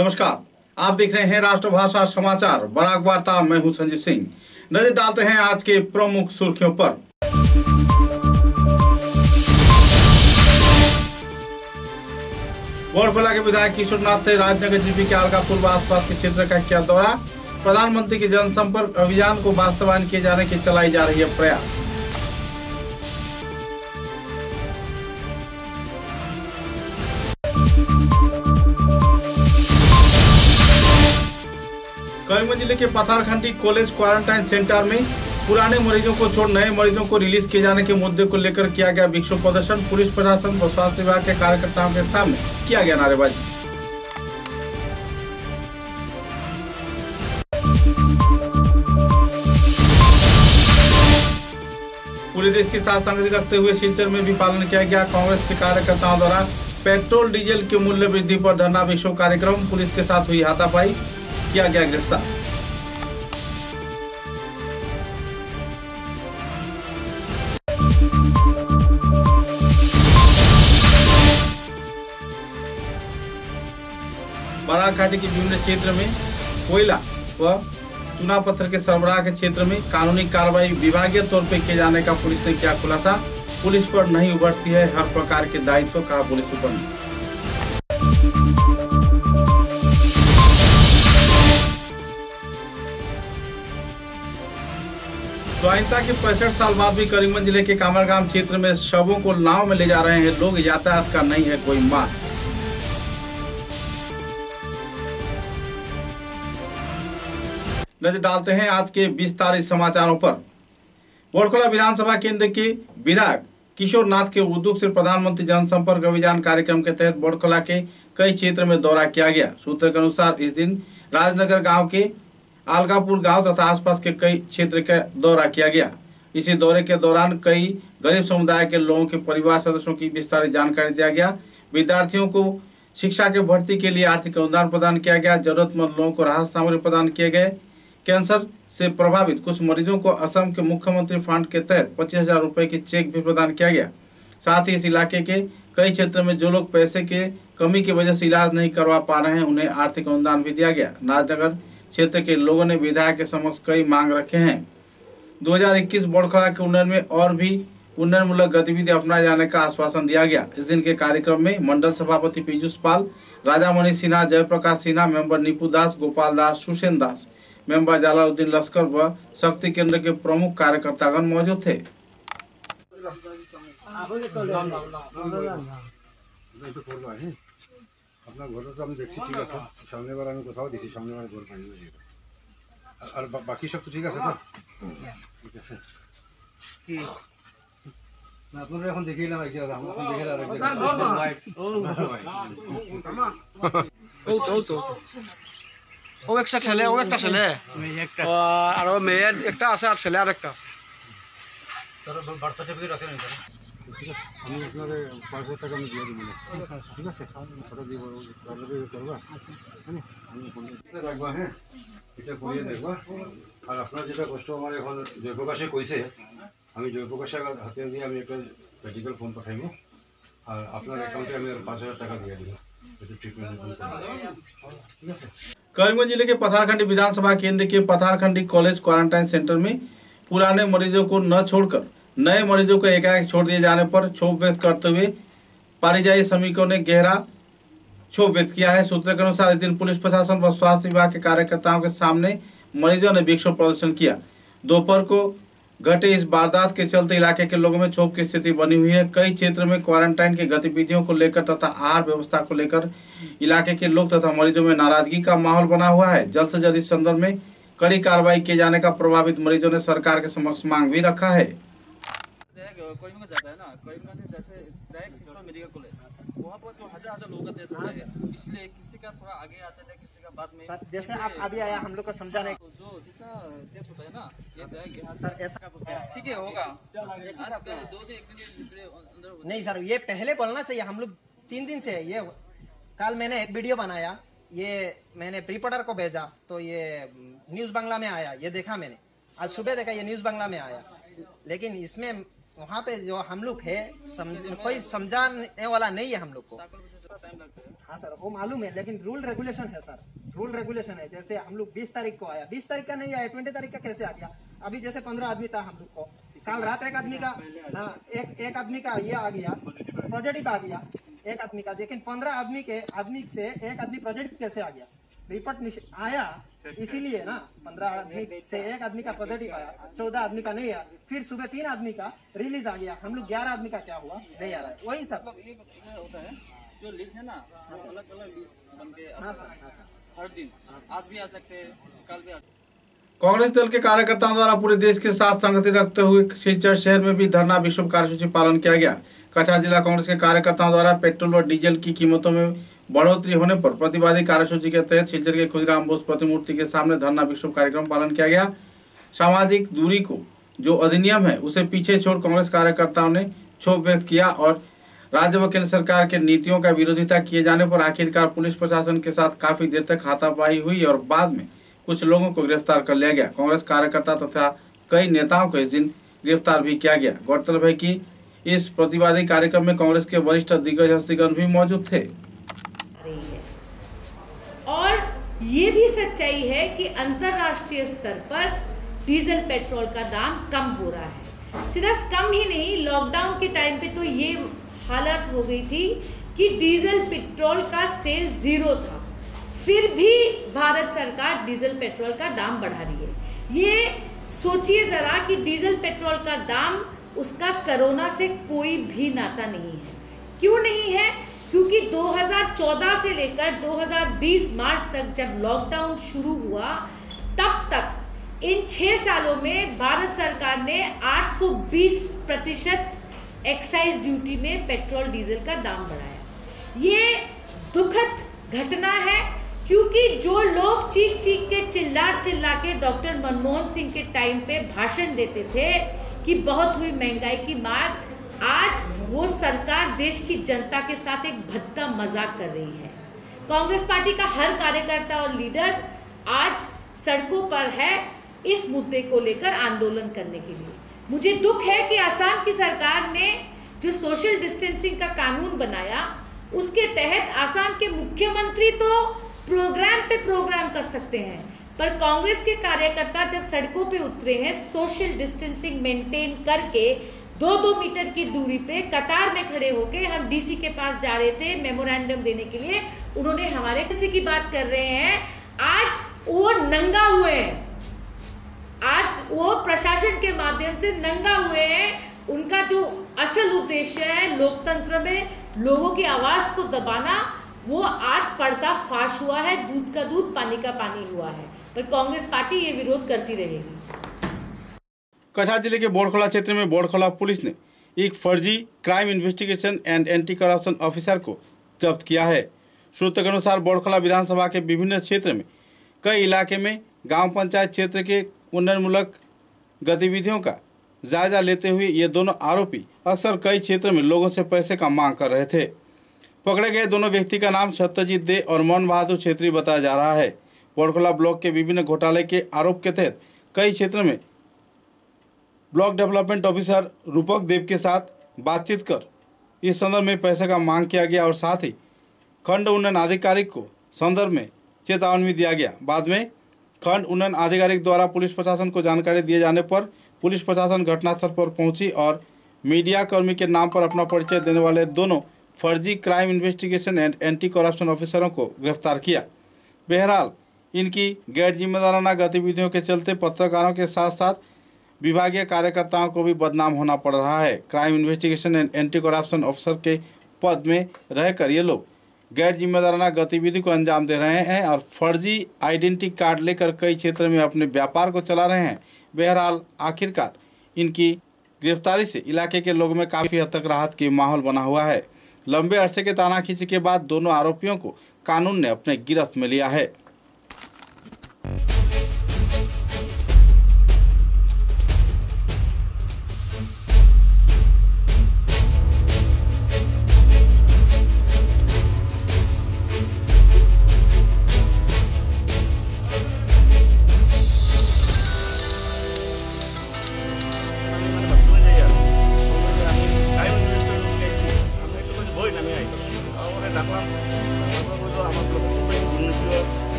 नमस्कार। आप देख रहे हैं राष्ट्रभाषा समाचार। बराक वार्ता मैं हूँ संजीव सिंह। नज़र डालते हैं आज के प्रमुख सुर्खियों पर। बोरखोला के विधायक किशोरनाथ ने राजनगर जीपी के अलकापुर व आसपास के क्षेत्र का किया दौरा। प्रधानमंत्री के जनसंपर्क अभियान को वास्तवायन किए जाने की चलाई जा रही है प्रयास। ज़िले के पथारखंडी कॉलेज क्वारंटाइन सेंटर में पुराने मरीजों को छोड़ नए मरीजों को रिलीज़ किए जाने के मुद्दे को लेकर किया गया विक्षोभ प्रदर्शन। पुलिस प्रशासन और स्वास्थ्य विभाग के कार्यकर्ताओं के सामने किया गया नारेबाजी। पूरे देश के साथ संगति रखते हुए शिलचर में भी पालन किया गया। कांग्रेस के कार्यकर्ताओं द्वारा पेट्रोल, डीजल के मूल्य वृद्धि पर धरना विक्षोभ कार्यक्रम। पुलिस के साथ हुई हाथापाई। किया गया गिरफ़्तार। बाराघाटी के विभिन्न क्षेत्र में, कोयला व चुना पत्थर के सरबराह के क्षेत्र में कानूनी कार्रवाई विभागीय तौर पर किए जाने का पुलिस ने किया खुलासा। पुलिस पर नहीं उभरती है हर प्रकार के दायित्व, कहा पुलिस सुपर ने स्वायत्ता के पैंसठ साल बाद भी करीमगंज ज़िले के कामरगाम क्षेत्र में शवों को नाव में ले जा रहे हैं लोग, यातायात का नहीं है कोई मार्ग। नज़र डालते हैं आज के विस्तारित समाचारों पर। बोरखोला विधानसभा केंद्र के विधायक किशोर नाथ के उद्योग से प्रधानमंत्री जनसंपर्क अभियान कार्यक्रम के तहत बोरखोला के कई क्षेत्र में दौरा किया गया। सूत्र के अनुसार इस दिन राजनगर गाँव के अलगापुर गाँव तथा आसपास के कई क्षेत्र का दौरा किया गया। इसी दौरे के दौरान कई गरीब समुदाय के लोगों के परिवार सदस्यों की विस्तारित जानकारी दिया गया। विद्यार्थियों को शिक्षा के भर्ती के लिए आर्थिक अनुदान प्रदान किया गया। जरूरतमंद लोगों को राहत सामग्री प्रदान किए गए। कैंसर से प्रभावित कुछ मरीजों को असम के मुख्यमंत्री फंड के तहत पच्चीस हज़ार रूपए की चेक भी प्रदान किया गया। साथ ही इस इलाके के कई क्षेत्र में जो लोग पैसे के कमी की वजह से इलाज नहीं करवा पा रहे हैं, उन्हें आर्थिक अनुदान भी दिया गया। नाजनगर क्षेत्र के लोगों ने विधायक के समक्ष कई मांग रखे हैं। 2021 बोरखला के उन्नयन में और भी उन्नयन मूलक गतिविधि अपनाए जाने का आश्वासन दिया गया। इस दिन के कार्यक्रम में मंडल सभापति पीयूष पाल, राजामणि सिन्हा, जयप्रकाश सिन्हा, मेंबर निपू दास, गोपाल दास, सुसेन दास मेंबर जलालुद्दीन लश्कर व शक्ति केंद्र के प्रमुख कार्यकर्तागण मौजूद थे একটু করবো হ্যাঁ আপনার ঘরটা তো আমি দেখছি ঠিক আছে সামনেবার আমি কোথাও দিছি সামনেবার ঘর পাইনি আর- আর বা- বাকি সব তো ঠিক আছে তো ঠিক আছে কি না আপনারা এখন দেখিলাম আর কি আর আমরা এখন দেখে আর এক জায়গায়। ও তো ও তো ও একটা ছেলে ও একটা ছেলে ও, আর ও মেয়ের একটা আছে আর ছেলে আর একটা আছে ঠিক আছে আমি আপনার পাঁচ হাজার টাকা আমি দিয়ে দিব ঠিক আছে ওটা দিব তাহলে করবা হ্যাঁ আমি ফোন রাখবা হ্যাঁ এটা করিয়ে দেখবা আর আপনার যেটা কষ্ট আমার এখন জয়প্রকাশে কইছে আমি জয়প্রকাশের হাতে দিয়ে আমি একটা মেডিকেল ফোন পাঠাইব আর আপনার অ্যাকাউন্টে আমি আর পাঁচ হাজার টাকা দিয়ে দিব এটা ট্রিটমেন্ট ঠিক আছে करीमगंज ज़िले के पथारखंडी विधानसभा केंद्र के पथारखंडी कॉलेज क्वारंटाइन सेंटर में पुराने मरीजों को न छोड़कर, नए मरीजों को एकाएक छोड़ दिए जाने पर क्षोभ व्यक्त करते हुए पारिजाई श्रमिकों ने गहरा क्षोभ व्यक्त किया है। सूत्र के अनुसार इस दिन पुलिस प्रशासन व स्वास्थ्य विभाग के कार्यकर्ताओं के सामने मरीजों ने विक्षोभ प्रदर्शन किया। दोपहर को घटे इस वारदात के चलते इलाके के लोगों में क्षोभ की स्थिति बनी हुई है। कई क्षेत्र में क्वारंटाइन की गतिविधियों को लेकर तथा आहार व्यवस्था को लेकर इलाके के लोग तथा मरीजों में नाराज़गी का माहौल बना हुआ है। जल्द से जल्द इस संदर्भ में कड़ी कार्रवाई किए जाने का प्रभावित मरीजों ने सरकार के समक्ष मांग भी रखा है। इसलिए किसी का थोड़ा आगे आ सर जैसे आप अभी आया हम लोग को समझाने तो जो जितना टेस्ट होता है ना ये डायरेक्ट यहाँ से सर ऐसा ठीक है होगा। आजकल दो दिन एक दिन के अंदर हो नहीं सर ये पहले बोलना चाहिए हम लोग तीन दिन से ये कल मैंने एक वीडियो बनाया ये मैंने रिपोर्टर को भेजा तो ये न्यूज़ बांग्ला में आया ये देखा मैंने। आज सुबह देखा ये न्यूज़ बांग्ला में आया। लेकिन इसमें वहाँ पे जो हम लोग है समझ, कोई समझाने वाला नहीं है हम लोग को। है सर, वो मालूम है, लेकिन रूल रेगुलेशन है सर। रूल रेगुलेशन है, जैसे हम लोग बीस तारीख को आया। बीस तारीख का नहीं आया ट्वेंटी तारीख का कैसे आ गया? अभी जैसे पंद्रह आदमी था हम लोग को। कल रात एक आदमी का हाँ एक एक आदमी का ये आ गया। पॉजिटिव आ गया। एक आदमी का। लेकिन पंद्रह आदमी के आदमी से एक आदमी पॉजिटिव कैसे आ गया? रिपोर्ट आया, इसीलिए ना, पंद्रह आदमी से एक आदमी का पॉजिटिव आया। चौदह आदमी का नहीं आया। फिर सुबह तीन आदमी का रिलीज़ आ गया। हम लोग ग्यारह आदमी का क्या हुआ? नहीं आ रहा है। वही ये होता है जो लिस्ट है ना वो अलग अलग लिस्ट बन के हाँ सर हाँ सर। हर दिन। आज भी आ सकते हैं कल भी आ सकते कांग्रेस दल के कार्यकर्ताओं द्वारा पूरे देश के साथ संगति रखते हुए सिलचर शहर में भी धरना विश्व कार्यसूची पालन किया गया। कछा जिला कांग्रेस के कार्यकर्ताओं द्वारा पेट्रोल और डीजल की कीमतों में बढ़ोतरी होने पर प्रतिवादी कार्यसूची के तहत सिलचर के खुदराम बोस प्रतिमूर्ति के सामने धरना विश्व कार्यक्रम पालन किया गया। सामाजिक दूरी को जो अधिनियम है उसे पीछे छोड़ कांग्रेस कार्यकर्ताओं ने क्षोभ व्यक्त किया और राज्य व केंद्र सरकार के नीतियों का विरोधिता किए जाने पर आखिरकार पुलिस प्रशासन के साथ काफ़ी देर तक हाथापाई हुई और बाद में कुछ लोगों को गिरफ़्तार कर लिया गया। कांग्रेस कार्यकर्ता तथा कई नेताओं को इस दिन गिरफ़्तार भी किया गया। गौरतलब है कि इस प्रतिवादी कार्यक्रम में कांग्रेस के वरिष्ठ दिग्गज हस्तीगण भी मौजूद थे। और ये भी सच्चाई है कि अंतरराष्ट्रीय स्तर पर डीजल पेट्रोल का दाम कम हो रहा है। सिर्फ़ कम ही नहीं लॉकडाउन के टाइम पे तो ये हालत हो गई थी कि डीजल पेट्रोल का सेल ज़ीरो था। फिर भी भारत सरकार डीजल पेट्रोल का दाम बढ़ा रही है। ये सोचिए जरा कि डीजल पेट्रोल का दाम, उसका कोरोना से कोई भी नाता नहीं है। क्यों नहीं है? क्योंकि 2014 से लेकर 2020 मार्च तक जब लॉकडाउन शुरू हुआ, तब तक इन छह सालों में भारत सरकार ने 820 प्रतिशत एक्साइज ड्यूटी में पेट्रोल डीजल का दाम बढ़ाया। ये दुखद घटना है, क्योंकि जो लोग चीख चीख के चिल्ला चिल्ला के डॉक्टर मनमोहन सिंह के टाइम पे भाषण देते थे कि बहुत हुई महँगाई की मार, आज वो सरकार देश की जनता के साथ एक भद्दा मज़ाक कर रही है। कांग्रेस पार्टी का हर कार्यकर्ता और लीडर आज सड़कों पर है इस मुद्दे को लेकर आंदोलन करने के लिए। मुझे दुख है कि आसाम की सरकार ने जो सोशल डिस्टेंसिंग का कानून बनाया, उसके तहत आसाम के मुख्यमंत्री तो प्रोग्राम पे प्रोग्राम कर सकते हैं। पर कांग्रेस के कार्यकर्ता जब सड़कों पे उतरे हैं सोशल डिस्टेंसिंग मेंटेन करके दो दो मीटर की दूरी पे कतार में खड़े होके हम डीसी के पास जा रहे थे मेमोरेंडम देने के लिए। उन्होंने हमारे किसी की बात कर रहे हैं। आज वो नंगा हुए हैं। आज वो प्रशासन के माध्यम से नंगा हुए हैं। उनका जो असल उद्देश्य है लोकतंत्र में लोगों की आवाज़ को दबाना, वो आज पर्दा फाश हुआ है, दूध का दूध, पानी का पानी हुआ है। पर कांग्रेस पार्टी ये विरोध करती रहेगी। कछा ज़िले के बोरखोला क्षेत्र में बोरखोला पुलिस ने एक फर्जी crime investigation and anti corruption officer को जब्त किया है। सूत्र के अनुसार बोरखोला विधानसभा के विभिन्न क्षेत्र में, कई इलाके में, गाँव पंचायत क्षेत्र के उन्नयनमूलक गतिविधियों का जायजा लेते हुए ये दोनों आरोपी अक्सर कई क्षेत्र में लोगों से पैसे का मांग कर रहे थे। पकड़े गए दोनों व्यक्ति का नाम सत्यजीत दे और मोहन बहादुर छेत्री बताया जा रहा है। बोड़खोला ब्लॉक के विभिन्न घोटाले के आरोप के तहत कई क्षेत्र में block development officer Rupak Dev के साथ बातचीत कर इस संदर्भ में पैसे का मांग किया गया और साथ ही खंड उन्नयन आधिकारिक को संदर्भ में चेतावनी भी दिया गया। बाद में खंड उन्नयन आधिकारिक द्वारा पुलिस प्रशासन को जानकारी दिए जाने पर पुलिस प्रशासन घटनास्थल पर पहुँची और मीडिया कर्मी के नाम पर अपना परिचय देने वाले दोनों फर्जी crime investigation and anti corruption ऑफिसरों को गिरफ़्तार किया। बहरहाल, इनकी गैर जिम्मेदाराना गतिविधियों के चलते पत्रकारों के साथ साथ विभागीय कार्यकर्ताओं को भी बदनाम होना पड़ रहा है। Crime investigation and anti corruption officer के पद में रहकर ये लोग गैर जिम्मेदाराना गतिविधि को अंजाम दे रहे हैं और फर्जी आइडेंटिटी कार्ड लेकर कई क्षेत्र में अपने व्यापार को चला रहे हैं। बहरहाल, आखिरकार, इनकी गिरफ्तारी से इलाके के लोगों में काफ़ी हद तक राहत की माहौल बना हुआ है। लंबे अरसे के तानाखींची के बाद दोनों आरोपियों को कानून ने अपने गिरफ्त में लिया है।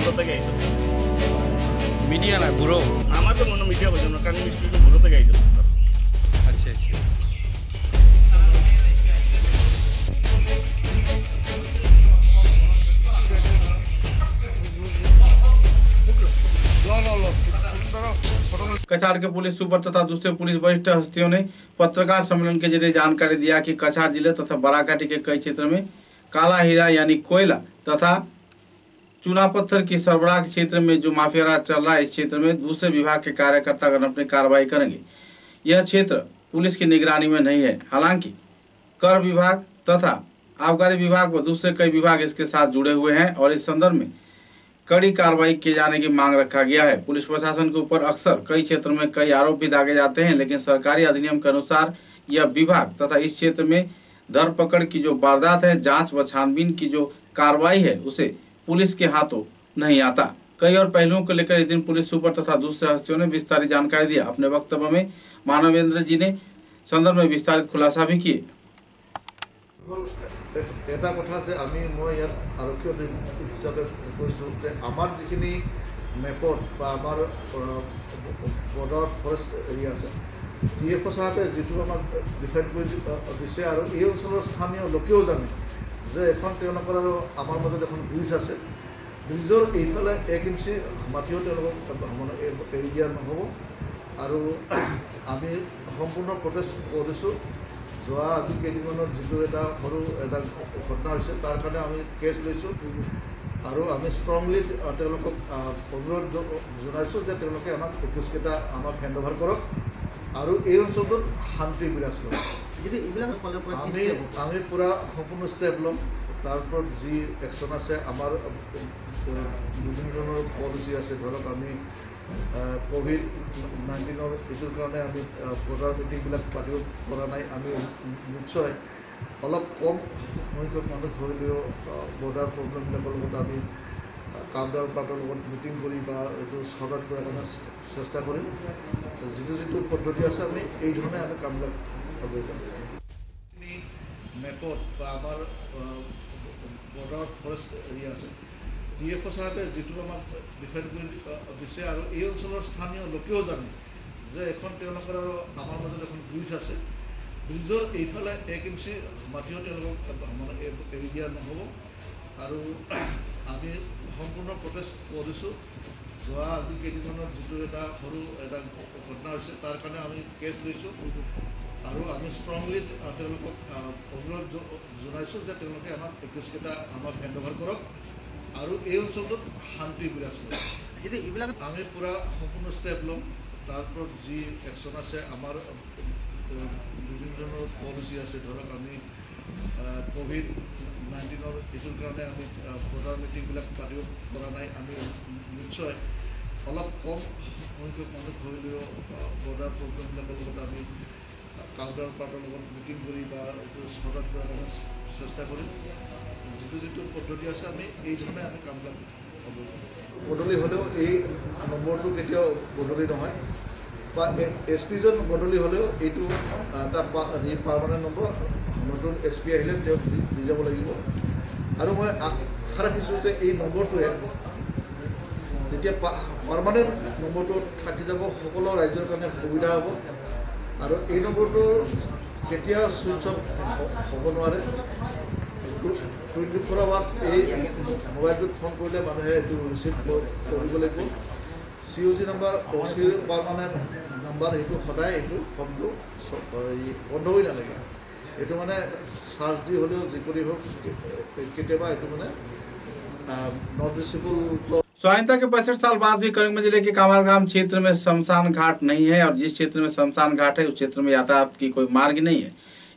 ব্যুরো থেকে আইছো মিডিয়া না ব্যুরো আমার তো মনে মিডিয়া বলছে না ক্রাইম ইনভেস্টিগেশন ব্যুরো থেকে আইছো আচ্ছা আচ্ছা कछार के पुलिस सुपर तथा दूसरे पुलिस वरिष्ठ हस्तियों ने पत्रकार सम्मेलन के जरिए जानकारी दिया कि कछार जिले तथा बराकाटी के कई क्षेत्र में काला हीरा यानी कोयला तथा चूना पत्थर की सरबराह क्षेत्र में जो माफिया राज चल रहा है, इस क्षेत्र में दूसरे विभाग के कार्यकर्तागण अपनी कार्रवाई करेंगे। यह क्षेत्र पुलिस की निगरानी में नहीं है। हालाँकि, कर विभाग तथा आबकारी विभाग व दूसरे कई विभाग इसके साथ जुड़े हुए हैं और इस संदर्भ में कड़ी कार्रवाई किए जाने की मांग रखा गया है। पुलिस प्रशासन के ऊपर अक्सर कई क्षेत्रों में कई आरोप भी दागे जाते हैं, लेकिन सरकारी अधिनियम के अनुसार यह विभाग तथा इस क्षेत्र में धरपकड़ की जो वारदात है, जाँच व छानबीन की जो कार्रवाई है, उसे पुलिस के हाथों नहीं आता कई और पहलुओं को लेकर इस दिन पुलिस सुपर तथा दूसरे हस्तियों ने विस्तारित जानकारी दिया अपने वक्तव्य में मानवेंद्र जी ने संदर्भ में विस्तारित खुलासा भी किए হ'ল এ- এটা কথা যে আমি মই ইয়াত আৰক্ষী অধীক্ষক হিচাপে কৈছোঁ যে আমাৰ যিখিনি মেপত বা আমাৰ border forest area D F O অ' চাহাবে যিটো আমাক ডিফাইন কৰি দি- অ, দিছে আৰু এই অঞ্চলৰ স্থানীয় লোকেও জানে যে এখন তেওঁলোকৰ আৰু আমাৰ মাজত এখন ব্ৰিজ আছে। ব্ৰিজৰ এইফালে এক ইঞ্চি মাটিও তেওঁলোকক এৰি দিয়া নহ'ব। আৰু আমি সম্পূৰ্ণ প্ৰটেষ্ট কৰিছোঁ। যোৱা আজি কেইদিনমানত যিটো এটা সৰু এটা ঘটনা হৈছে তাৰ কাৰণে আমি কেছ লৈছোঁ। আৰু আমি ষ্ট্ৰংলি তেওঁলোকক অনুৰোধ জনাইছোঁ যে তেওঁলোকে আমাক একুচকেইটা আমাক হেণ্ড অভাৰ কৰক। আৰু এই অঞ্চলটোত শান্তি বিৰাজ কৰক। আমি আমি পূৰা সম্পূৰ্ণ ষ্টেপ ল'ম। তাৰ ওপৰত যি একশ্যন আছে আমাৰ বিভিন্ন ধৰণৰ পলিচি আছে। ধৰক আমি ক'ভিড নাইণ্টিনৰ এইটোৰ কাৰণে আমি বৰ্ডাৰ মিটিংবিলাক পাতিব পৰা নাই। আমি নিশ্চয় অলপ কম সংখ্যক মানুহ হ'লেও বৰ্ডাৰ প্ৰব্লেমবিলাকৰ লগত আমি কাউণ্টাৰ পাৰ্টৰ লগত মিটিং কৰি বা এইটো চৰ্ট আউট কৰাৰ কাৰণে চেষ্টা কৰিম। যিটো যিটো পদ্ধতি আছে আমি এই ধৰণে আমি কামবিলাক আগুৱাই যাম। মেপত বা আমাৰ বৰ্ডাৰ ফৰেষ্ট এৰিয়া আছে। ডি এফ অ' চাহাবে যিটো আমাক ডিফাইন কৰি দিছে আৰু এই অঞ্চলৰ স্থানীয় লোকেও জানে যে এখন তেওঁলোকৰ আৰু আমাৰ মাজত এখন ব্ৰিজ আছে। ব্ৰিজৰ এইফালে এক ইঞ্চি মাটিও তেওঁলোকক মানে এৰি দিয়া নহ'ব। আৰু আমি সম্পূৰ্ণ প্ৰটেষ্ট কৰিছোঁ। যোৱা আজি কেইদিনমানত যিটো এটা সৰু এটা ঘটনা হৈছে তাৰ কাৰণে আমি কেছ লৈছোঁ। আৰু আমি ষ্ট্ৰংলি তেওঁলোকক অনুৰোধ জনাইছোঁ যে তেওঁলোকে আমাক একৈছকেইটা আমাক হেণ্ড অভাৰ কৰক আৰু এই অঞ্চলটোত শান্তি বিৰাজ কৰক যদি এইবিলাক আমি পূৰা সম্পূৰ্ণ ষ্টেপ ল'ম। তাৰ ওপৰত যি একশ্যন আছে আমাৰ বিভিন্ন ধৰণৰ পলিচি আছে। ধৰক আমি ক'ভিড নাইণ্টিনৰ এইটোৰ কাৰণে আমি বৰ্ডাৰ মিটিংবিলাক পাতিব পৰা নাই। আমি নিশ্চয় অলপ কম সংখ্যক মানুহ হ'লেও বৰ্ডাৰ প্ৰব্লেমবিলাকৰ লগত আমি কাউণ্টাৰ পাৰ্টৰ লগত মিটিং কৰি বা এইটো আউট কৰাৰ চেষ্টা কৰিম। যিটো যিটো পদ্ধতি আছে আমি এই ধৰণে আমি কামবিলাক হ'ব বদলি হ'লেও এই নম্বৰটো কেতিয়াও বদলি নহয়। বা এছ পিজন বদলি হ'লেও এইটো এটা পাৰ্মানেণ্ট নম্বৰ নতুন এছ পি আহিলে তেওঁ দি যাব লাগিব। আৰু মই আশা ৰাখিছোঁ যে এই নম্বৰটোৱে যেতিয়া পাৰ্মানেণ্ট নম্বৰটো থাকি যাব সকলো ৰাজ্যৰ কাৰণে সুবিধা হ'ব। আৰু এই নম্বৰটো কেতিয়া ছুইচ অফ হ'ব নোৱাৰে। টুৱেণ্টি ফ'ৰ আৱাৰ্ছ এই মোবাইলটোত ফোন কৰিলে মানুহে এইটো ৰিচিভ কৰিব লাগিব। চি অ' জি নাম্বাৰ অ' চিৰ পাৰ্মানেণ্ট নাম্বাৰ সেইটো সদায় এইটো ফোনটো চ- বন্ধ হৈ নাথাকে এইটো মানে চাৰ্জ দি হ'লেও যি কৰি হওক কেতিয়াবা এইটো মানে নট ৰিচিবল स्वाधीनता के पैंसठ साल बाद भी करीमगंज ज़िले के कामरगाम क्षेत्र में शमशान घाट नहीं है और जिस क्षेत्र में शमशान घाट है, उस क्षेत्र में यातायात की कोई मार्ग नहीं है।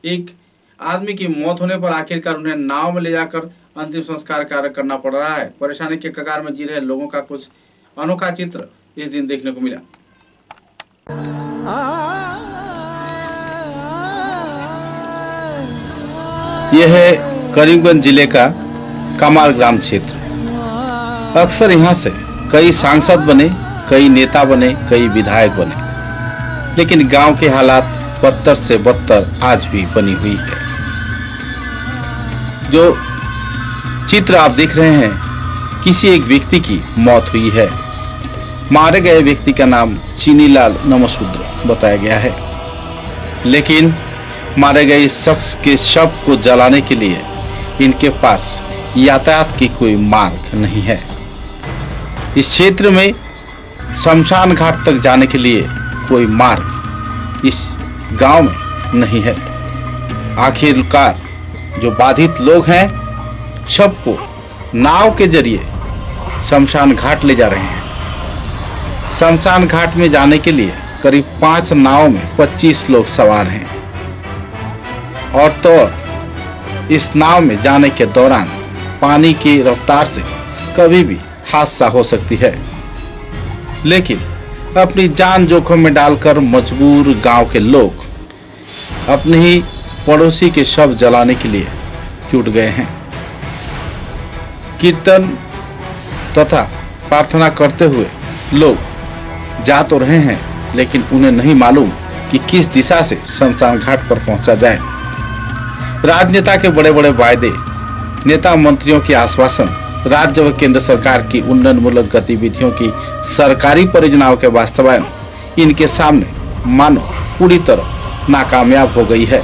एक आदमी की मौत होने पर आखिरकार उन्हें नाव में ले जाकर अंतिम संस्कार कार्य करना पड़ रहा है। परेशानी के कगार में जी रहे लोगों का कुछ अनोखा चित्र इस दिन देखने को मिला। यह है करीमगंज ज़िले का कमाल ग्राम क्षेत्र। अक्सर यहाँ से कई सांसद बने, कई नेता बने, कई विधायक बने। लेकिन गाँव के हालात बदतर से बदतर आज भी बनी हुई है। जो चित्र आप देख रहे हैं, किसी एक व्यक्ति की मौत हुई है। मारे गए व्यक्ति का नाम चीनीलाल नमसूद्र बताया गया है। लेकिन मारे गए शख्स के शव को जलाने के लिए इनके पास यातायात की कोई मार्ग नहीं है। इस क्षेत्र में शमशान घाट तक जाने के लिए कोई मार्ग इस गाँव में नहीं है। आखिरकार जो बाधित लोग हैं, सबको नाव के ज़रिए शमशान घाट ले जा रहे हैं। शमशान घाट में जाने के लिए करीब पाँच नाव में 25 लोग सवार हैं। और तो इस नाव में जाने के दौरान पानी की रफ्तार से कभी भी हादसा हो सकती है। लेकिन अपनी जान जोखिम में डालकर मजबूर गाँव के लोग अपने ही पड़ोसी के शव जलाने के लिए जुट गए हैं। कीर्तन तथा प्रार्थना करते हुए लोग जा तो रहे हैं, लेकिन उन्हें नहीं मालूम कि किस दिशा से शमशान घाट पर पहुँचा जाए। राजनेता के बड़े बड़े वायदे, नेता मंत्रियों के आश्वासन राज्य व केंद्र सरकार की उन्नयन मूलक गतिविधियों की सरकारी परियोजनाओं के वास्तवायन इनके सामने मानो पूरी तरह नाकामयाब हो गई है।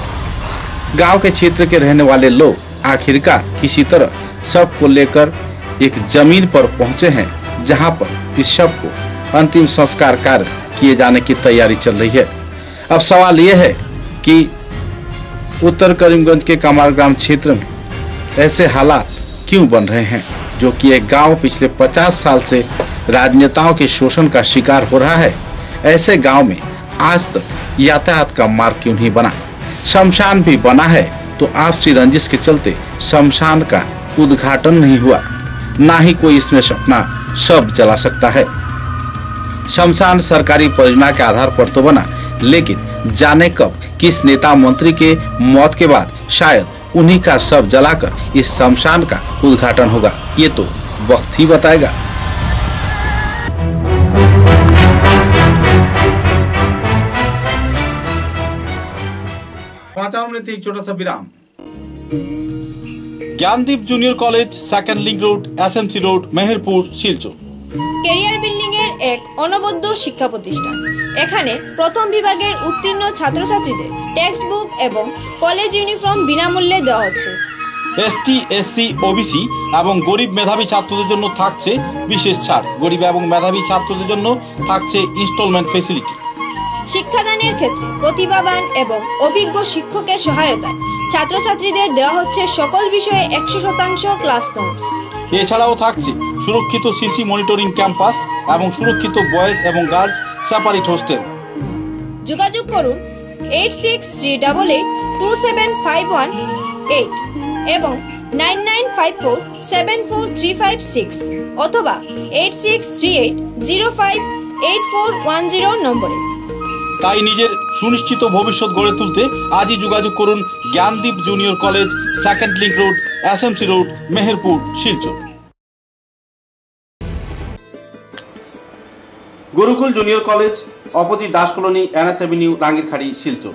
गाँव के क्षेत्र के रहने वाले लोग आखिरकार किसी तरह शव को लेकर एक ज़मीन पर पहुँचे हैं, जहाँ पर इस शव को अंतिम संस्कार कार्य किए जाने की तैयारी चल रही है। अब सवाल यह है कि उत्तर करीमगंज के कमाल ग्राम क्षेत्र में ऐसे हालात क्यों बन रहे हैं? जो कि एक गाँव पिछले 50 साल से राजनेताओं के शोषण का शिकार हो रहा है, ऐसे गाँव में आज तक यातायात का मार्ग क्यों नहीं बना? शमशान भी बना है तो आपसी रंजिश के चलते शमशान का उद्घाटन नहीं हुआ। ना ही कोई इसमें अपना शव जला सकता है। शमशान सरकारी परियोजना के आधार पर तो बना, लेकिन जाने कब किस नेता मंत्री के मौत के बाद शायद उन्हीं का शव जलाकर इस शमशान का उद्घाटन होगा। ये तो वक्त ही बताएगा। छोटा सा विराम। Gyandeep junior college second link road SMC road Meherpur Silchar career building এর এক অনবদ্য শিক্ষা প্রতিষ্ঠান। এখানে প্রথম বিভাগের উত্তীর্ণ ছাত্রছাত্রীদের টেক্সট বুক এবং কলেজ ইউনিফর্ম বিনামূল্যে দেওয়া হচ্ছে। এসটি এসসি ওবিসি এবং গরিব মেধাবী ছাত্রদের জন্য থাকছে বিশেষ ছাড়। গরিব এবং মেধাবী ছাত্রদের জন্য থাকছে ইনস্টলমেন্ট ফেসিলিটি শিক্ষাদানের ক্ষেত্রে প্রতিভাবান এবং অভিজ্ঞ শিক্ষকের সহায়তায় ছাত্রছাত্রীদের দেওয়া হচ্ছে সকল বিষয়ে একশো শতাংশ ক্লাস নোটস এছাড়াও থাকছে সুরক্ষিত সিসি মনিটরিং ক্যাম্পাস এবং সুরক্ষিত বয়েজ এবং গার্লস সেপারেট হোস্টেল যোগাযোগ করুন eight six three double eight two seven five one eight এবং nine nine five four seven four three five six অথবা eight six three eight zero five eight four one zero নম্বরে। তাই নিজের সুনিশ্চিত ভবিষ্যৎ গড়ে তুলতে আজই যোগাযোগ করুন Gyandeep junior college second link road SMC road, Meherpur, Silchar. Gurukul junior college opposite Das colony, NS avenue, Rangirkhari, Silchar.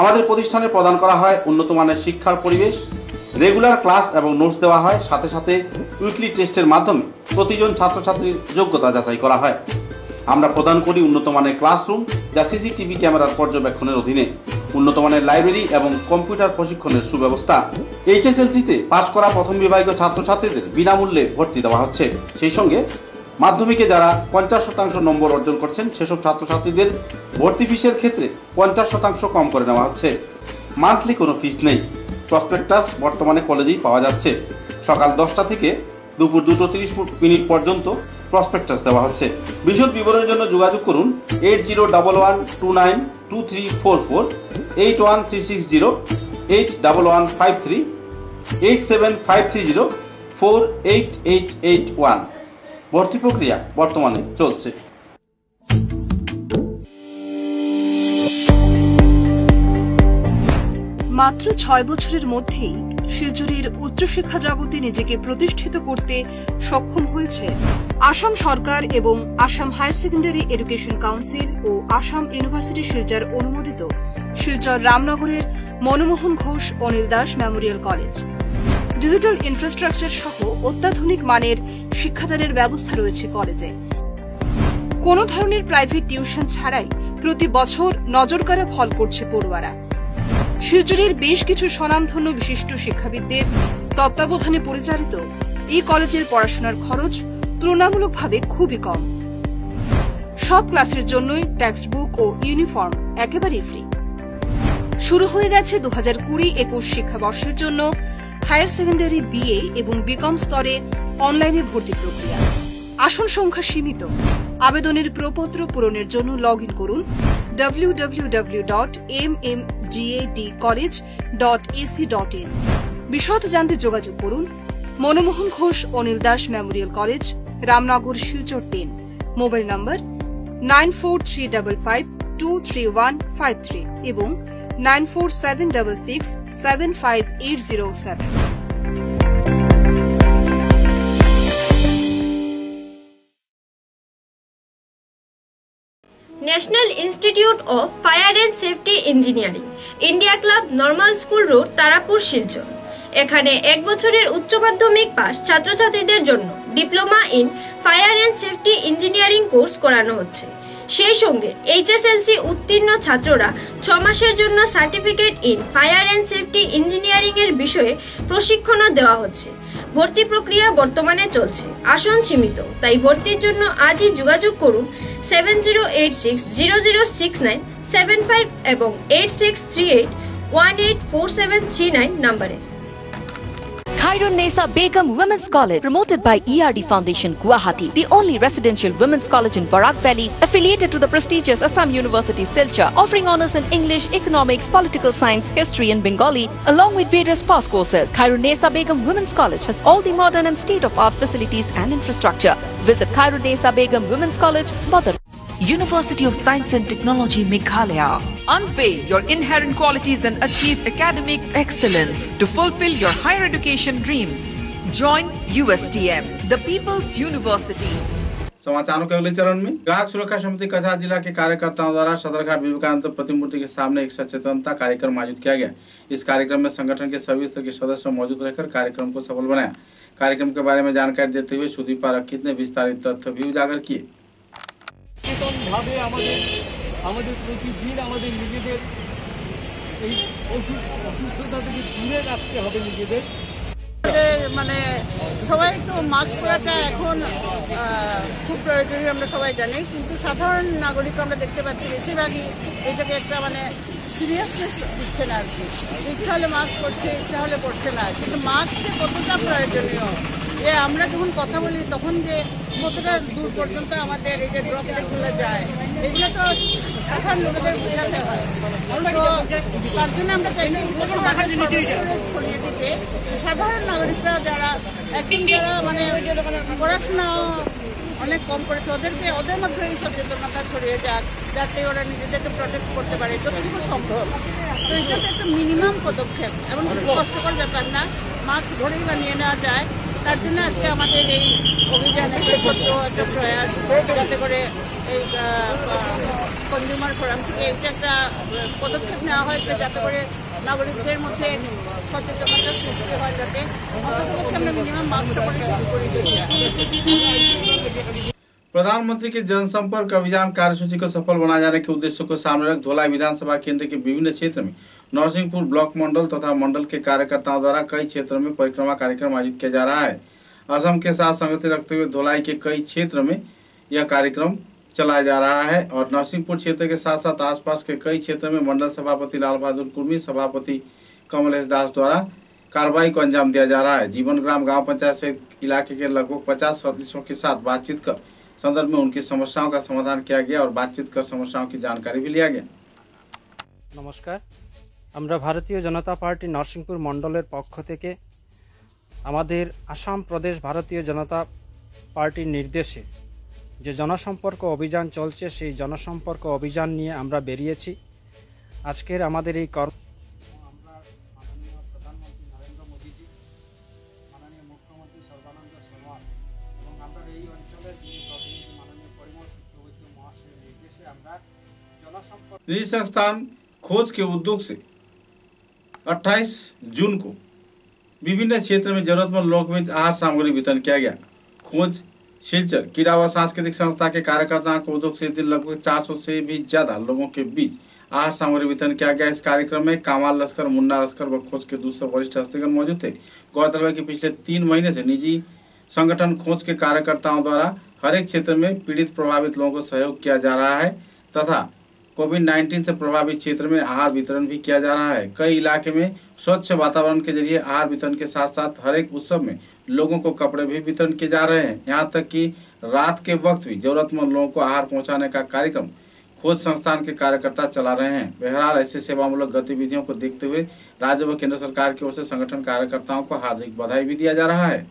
আমাদের প্রতিষ্ঠানে প্রদান করা হয় উন্নত মানের শিক্ষার পরিবেশ, রেগুলার ক্লাস এবং নোটস দেওয়া হয়, সাথে সাথে উইকলি টেস্টের মাধ্যমে প্রতিজন ছাত্রছাত্রীর যোগ্যতা যাচাই করা হয়। আমরা প্রদান করি উন্নত মানের ক্লাসরুম যা সিসিটিভি ক্যামেরার পর্যবেক্ষণের অধীনে। উন্নত মানের লাইব্রেরি এবং কম্পিউটার প্রশিক্ষণের সুব্যবস্থা। এইচএসএলসিতে পাশ করা প্রথম বিভাগীয় ছাত্রছাত্রীদের বিনামূল্যে ভর্তি দেওয়া হচ্ছে। সেই সঙ্গে মাধ্যমিকে যারা পঞ্চাশ শতাংশ নম্বর অর্জন করছেন, সেসব ছাত্রছাত্রীদের ভর্তি ফিসের ক্ষেত্রে পঞ্চাশ শতাংশ কম করে নেওয়া হচ্ছে। মান্থলি কোনো ফিস নেই। প্রসপেক্টাস বর্তমানে কলেজেই পাওয়া যাচ্ছে। সকাল দশটা থেকে দুপুর দুটো তিরিশ মিনিট পর্যন্ত প্রসপেক্টাস দেওয়া হচ্ছে। বিশদ বিবরণের জন্য যোগাযোগ করুন eight zero double one two nine two three four four eight one three six zero eight double one five three eight seven five three zero four eight eight eight one ভর্তি প্রক্রিয়া বর্তমানে চলছে। মাত্র ছয় বছরের মধ্যেই শিলচরের উচ্চশিক্ষা জগতে নিজেকে প্রতিষ্ঠিত করতে সক্ষম হয়েছে আসাম সরকার এবং Assam higher secondary education council ও আসাম ইউনিভার্সিটি শিলচর অনুমোদিত Silchar রামনগরের Manmohan Ghosh, Anil Das memorial college. Digital infrastructure সহ অত্যাধুনিক মানের শিক্ষাদানের ব্যবস্থা রয়েছে কলেজে। কোনো ধরনের প্রাইভেট টিউশন ছাড়াই প্রতি বছর নজর নজরকাড়া ফল করছে পড়ুয়ারা। শিলচরের বেশ কিছু স্বনামধন্য বিশিষ্ট শিক্ষাবিদদের তত্ত্বাবধানে পরিচালিত এই কলেজের পড়াশোনার খরচ তুলনামূলকভাবে খুবই কম। সব ক্লাসের জন্যই টেক্সট বুক ও ইউনিফর্ম একেবারেই ফ্রি। শুরু হয়ে গেছে দু হাজার কুড়ি একুশ শিক্ষাবর্ষের জন্য হায়ার সেকেন্ডারি বিএ এবং বিকম স্তরে অনলাইনে ভর্তি প্রক্রিয়া। আসন সংখ্যা সীমিত। আবেদনের প্রপত্র পূরণের জন্য লগ ইন করুন www.mmgadcollege.ac.in বিশদ জানতে যোগাযোগ করুন মনমোহন ঘোষ, অনিল দাস মেমোরিয়াল কলেজ, রামনগর, শিলচর তিন। Mobile number nine four three double five two three one five three এবং nine four seven double six seven five eight zero seven national institute of fire and safety engineering, India club normal school road, Tarapur, Silchar. এখানে এক বছরের উচ্চ মাধ্যমিক pass ছাত্রছাত্রীদের জন্য diploma in fire and safety engineering course করানো হচ্ছে। সেই সঙ্গে এইচএসএলসি উত্তীর্ণ ছাত্ররা ছ মাসের জন্য certificate in fire and safety engineering এর বিষয়ে প্রশিক্ষণও দেওয়া হচ্ছে। ভর্তি প্রক্রিয়া বর্তমানে চলছে। আসন সীমিত, তাই ভর্তির জন্য আজই যোগাযোগ করুন seven zero eight six zero zero six nine seven five এবং eight six three eight one eight four seven three nine নাম্বারে। Khairun Nesa Begum Women's College, promoted by ERD Foundation, Guwahati, the only residential women's college in Barak Valley, affiliated to the prestigious Assam University, Silchar, offering honors in English, economics, political science, history, and Bengali, along with various past courses. Khairun Nesa Begum Women's College has all the modern and state-of-art facilities and infrastructure. Visit Khairun Nesa Begum Women's College, Badar. University of Science and Technology Meghalaya. Unveil your inherent qualities and achieve academic excellence to fulfill your higher education dreams. Join USTM, the People's University. समाचारों के अगले चरण में ग्राहक सुरक्षा समिति कछा जिला के कार्यकर्ताओं द्वारा सदर सदरघाट विवेकानंद प्रतिमूर्ति के सामने एक सचेतनता कार्यक्रम आयोजित किया गया इस कार्यक्रम में संगठन के सभी स्तर के सदस्य मौजूद रहकर कार्यक्रम को सफल बनाया कार्यक्रम के बारे में जानकारी देते हुए सुदीप पारखित ने विस्तारित तथ्य भी उजागर किए ভাবে আমাদের আমাদের প্রতিদিন আমাদের নিজেদের এই অসুখ অসুস্থতা থেকে দূরে রাখতে হবে নিজেদের। মানে সবাই তো মাস্ক পরাটা এখন খুব প্রয়োজনীয়, আমরা সবাই জানি। কিন্তু সাধারণ নাগরিক আমরা দেখতে পাচ্ছি, বেশিরভাগই এটাকে একটা মানে সিরিয়াসনেস দিচ্ছে না আর কি। ইচ্ছা হলে মাস্ক পরছে, ইচ্ছা হলে পড়ছে না। কিন্তু মাস্ক কতটা প্রয়োজনীয় যে আমরা যখন কথা বলি, তখন যে কতটা দূর পর্যন্ত আমাদের এই যে ড্রপলেটগুলো যায়, এগুলো তো সাধারণ লোকেদের বোঝাতে হয়। তার জন্য আমরা চাইছি ছড়িয়ে দিতে। সাধারণ নাগরিকরা যারা, এখন যারা মানে পড়াশোনা অনেক কম করেছে, ওদেরকে, ওদের মধ্যে এই সচেতনতা ছড়িয়ে যাক, যাতে ওরা নিজেদেরকে প্রোটেক্ট করতে পারে, যতটুকু সম্ভব। তো এটা একটা মিনিমাম পদক্ষেপ এমন কষ্টকর ব্যাপার না, মাস্ক ধরেই বানিয়ে নেওয়া যায়। তার জন্য আজকে আমাদের এই অভিযানের একটা ছোট্ট একটা প্রয়াস যাতে করে এই কনজিউমার ফোরাম থেকে এটা একটা আহ, পদক্ষেপ নেওয়া হয়েছে যাতে করে নাগরিকদের মধ্যে সচেতনতা সৃষ্টি হয় যাতে অন্তত আমরা মিনিমাম মাস্কটা পরে শুরু করি प्रधानमंत्री के जनसंपर्क अभियान कार्यसूची को सफल बनाए जाने के उद्देश्य को सामने रख धोलाई विधानसभा केंद्र के विभिन्न क्षेत्र में नरसिंहपुर ब्लॉक मंडल तथा मंडल के कार्यकर्ताओं द्वारा कई क्षेत्रों में परिक्रमा कार्यक्रम आयोजित किया जा रहा है। असम के साथ संगति रखते हुए धोलाई के कई क्षेत्र में यह कार्यक्रम चलाया जा रहा है और नरसिंहपुर क्षेत्र के साथ साथ आसपास के कई क्षेत्र में मंडल सभापति लाल बहादुर कुर्मी, सभापति कमलेश दास द्वारा कार्रवाई को अंजाम दिया जा रहा है। जीवन ग्राम गाँव पंचायत सहित इलाके के लगभग पचास सदस्यों के साथ बातचीत कर संदर्भ में उनकी समस्याओं का समाधान किया गया और बातचीत कर समस्याओं की जानकारी भी लिया गया। नमस्कार। আমরা ভারতীয় জনতা পার্টি নরসিংপুর মণ্ডলের পক্ষ থেকে আমাদের আসাম প্রদেশ ভারতীয় জনতা পার্টির নির্দেশে যে জনসম্পর্ক অভিযান চলছে সেই জনসম্পর্ক অভিযান নিয়ে আমরা বেরিয়েছি আজকের আমাদের এই কর্ম আমরা মাননীয় প্রধানমন্ত্রী নরেন্দ্র মোদীজি মাননীয় মুখ্যমন্ত্রী সর্বানন্দ সোনোয়াল এবং আমরা এই অঞ্চলের যিনি প্রতিনিধি মাননীয় পরিমল শুক্লবৈদ্য মহাশয়ের নির্দেশে আমরা জনসম্পর্ক निजी संस्थान खोज के उद्योग से 28 जून को विभिन्न क्षेत्र में जरूरतमंद लोगों में आहार सामग्री वितरण किया गया। खोज शिलचर कीड़ा व सांस्कृतिक संस्था के कार्यकर्ताओं को उद्योग से लगभग 400 से भी ज़्यादा लोगों के बीच आहार सामग्री वितरण किया गया। इस कार्यक्रम में कामाल लश्कर, मुन्ना लश्कर व खोज के दूसरे वरिष्ठ हस्तिगण मौजूद थे। गौरतलब है कि पिछले तीन महीने से निजी संगठन खोज के कार्यकर्ताओं द्वारा हर एक क्षेत्र में पीड़ित, प्रभावित लोगों को सहयोग किया जा रहा है तथा कोविड 19 से प्रभावित क्षेत्र में आहार वितरण भी किया जा रहा है। कई इलाके में स्वच्छ वातावरण के ज़रिए आहार वितरण के साथ साथ हर एक उत्सव में लोगों को कपड़े भी वितरण किए जा रहे हैं। यहाँ तक कि रात के वक्त भी जरूरतमंद लोगों को आहार पहुँचाने का कार्यक्रम खोज संस्थान के कार्यकर्ता चला रहे हैं। बहरहाल ऐसे सेवामूलक गतिविधियों को देखते हुए राज्य व केंद्र सरकार की ओर से संगठन कार्यकर्ताओं को हार्दिक बधाई भी दिया जा रहा है।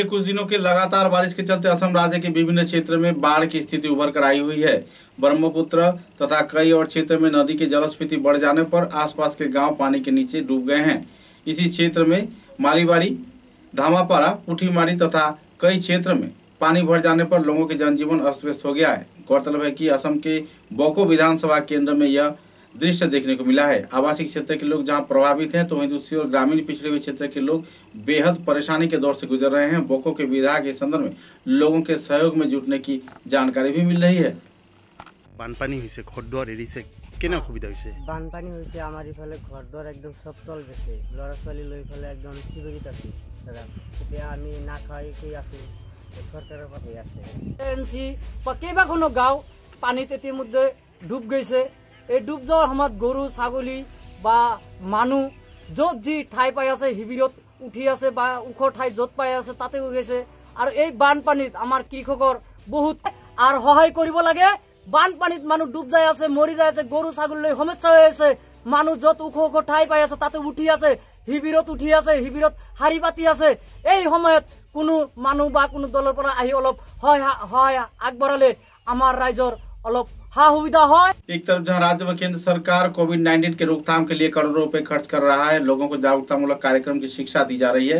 पिछले कुछ दिनों के लगातार बारिश के चलते असम राज्य के विभिन्न क्षेत्र में बाढ़ की स्थिति उभर कर आई हुई है। ब्रह्मपुत्र तथा कई और क्षेत्र में नदी की जलस्फीति बढ़ जाने पर आसपास के गाँव पानी के नीचे डूब गए हैं। इसी क्षेत्र में मालीबाड़ी, धामापारा पुठीमारी तथा कई क्षेत्र में पानी भर जाने पर लोगों के जनजीवन अस्त व्यस्त हो गया है। गौरतलब है कि असम के बोको विधानसभा केंद्र में यह दृश्य देखने को मिला है आवासीय क्षेत्र के लोग जहां प्रभावित हैं तो वहीं दूसरी ओर ग्रामीण पिछड़े हुए क्षेत्र के लोग बेहद परेशानी के दौर से गुजर रहे हैं बोको के विधायक इस संदर्भ में लोगों के सहयोग में जुटने की जानकारी भी मिल रही है বানপানী হৈছে ঘৰ দুৱাৰ এৰিছে কেনে অসুবিধা হৈছে বানপানী হৈছে আমাৰ ইফালে ঘৰ দুৱাৰ একদম চব তল গৈছে ল'ৰা ছোৱালী লৈ পেলাই একদম চিবৰিত আছোঁ দাদা এতিয়া আমি নাখাই আছোঁ চৰকাৰৰ পৰা হৈ আছে এন চি কেইবাখনো গাঁও পানীত ইতিমধ্যে ডুব গৈছে এই ডুব যোৱাৰ সময়ত গৰু ছাগলী বা মানুহ য'ত যি ঠাই পাই আছে শিবিৰত উঠি আছে বা ওখ ঠাই য'ত পাই আছে তাতে গৈছে। আৰু এই বানপানীত আমাৰ কৃষকৰ বহুত আৰু সহায় কৰিব লাগে। বানপানীত মানুহ ডুব যাই আছে মৰি যাই আছে গৰু ছাগলীলৈ সমস্যা হৈ আছে। মানুহ য'ত ওখ ওখ ঠাই পাই আছে তাতে উঠি আছে। শিবিৰত উঠি আছে শিবিৰত শাৰী পাতি আছে। এই সময়ত কোনো মানুহ বা কোনো দলৰ পৰা আহি অলপ সহায় সহায় আগবঢ়ালে আমাৰ ৰাইজৰ অলপ সা সুবিধা হয় एक तरफ जहां राज्य व केंद्र सरकार कोविड 19 के रोकथाम के लिए करोड़ों रुपए खर्च कर रहा है लोगों को जागरूकतामूलक कार्यक्रम की शिक्षा दी जा रही है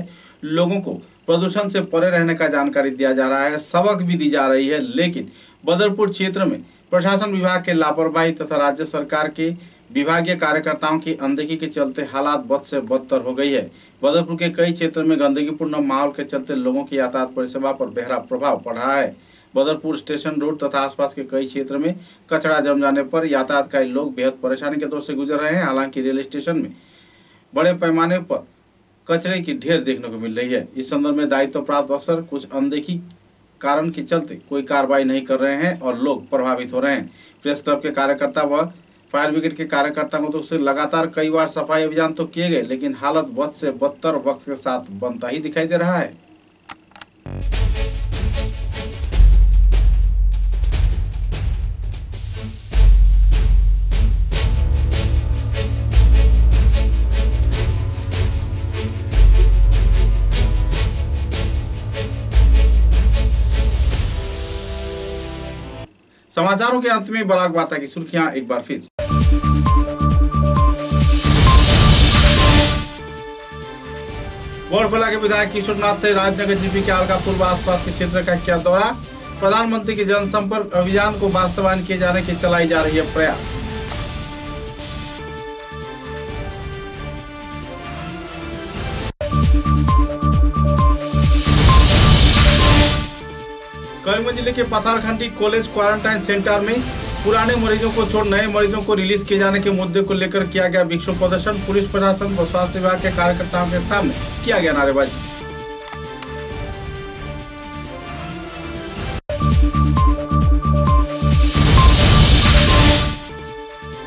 लोगों को प्रदूषण से परे रहने का जानकारी दिया जा रहा है सबक भी दी जा रही है लेकिन बदरपुर क्षेत्र में प्रशासन विभाग के लापरवाही तथा राज्य सरकार के विभागीय कार्यकर्ताओं की अनदेखी के चलते हालात बद से बदतर हो गई है बदरपुर के कई क्षेत्र में गंदगीपूर्ण माहौल के चलते लोगों की यातायात परिसेवा पर गहरा प्रभाव पड़ रहा है बदरपुर स्टेशन रोड तथा आसपास के कई क्षेत्र में कचरा जम जाने पर यातायात यातायातकारी लोग बेहद परेशानी के दौर से गुजर रहे हैं। हालाँकि रेल स्टेशन में बड़े पैमाने पर कचरे की ढेर देखने को मिल रही है। इस संदर्भ में दायित्व प्राप्त अफसर कुछ अनदेखी कारण के चलते कोई कार्रवाई नहीं कर रहे हैं और लोग प्रभावित हो रहे हैं। प्रेस क्लब के कार्यकर्ता व फायर ब्रिगेड के कार्यकर्ताओं तो से लगातार कई बार सफ़ाई अभियान तो किए गए, लेकिन हालत बद से बदतर वक्त के साथ बनता ही दिखाई दे रहा है। समाचारों के अंत में बराक वार्ता की सुर्खियाँ एक बार फिर। गौरबला के विधायक किशोरनाथ ने राजनगर जीपी के अलका पूर्व आसपास के क्षेत्र का किया दौरा। प्रधानमंत्री के जनसंपर्क अभियान को वास्तवायन किए जाने के चलाई जा रही है प्रयास। ज़िले के पथारखंडी कॉलेज क्वारंटाइन सेंटर में पुराने मरीजों को छोड़ नए मरीजों को रिलीज़ किए जाने के मुद्दे को लेकर किया गया विक्षोभ प्रदर्शन। पुलिस प्रशासन व स्वास्थ्य विभाग के कार्यकर्ताओं के सामने किया गया नारेबाजी।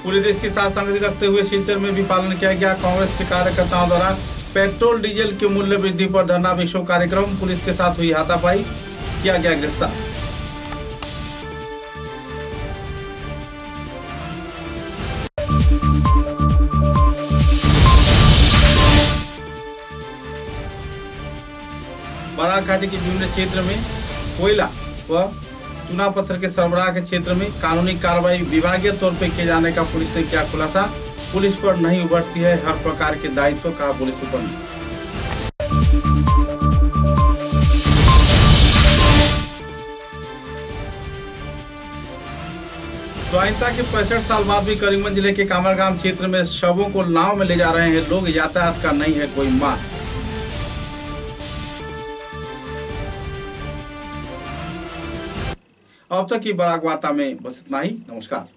पूरे देश के साथ संगति रखते हुए सिलचर में भी पालन किया गया। कांग्रेस के कार्यकर्ताओं द्वारा पेट्रोल, डीजल के मूल्य वृद्धि पर धरना विक्षोभ कार्यक्रम। पुलिस के साथ हुई हाथापाई। किया गया गिरफ़्तार। बराक घाटी के विभिन्न क्षेत्र में कोयला व चुनाव पत्र के सरबराह के क्षेत्र में कानूनी कार्रवाई विभागीय तौर पर किए जाने का पुलिस ने किया खुलासा? पुलिस पर नहीं उभरती है हर प्रकार के दायित्व कहा पुलिस सुपर स्वायत्ता के पैंसठ साल बाद भी करीमगंज ज़िले के कामरगाम क्षेत्र में शवों को नाव में ले जा रहे हैं लोग। यातायात का नहीं है कोई मार्ग। अब तक की बराक वार्ता में बस इतना ही नमस्कार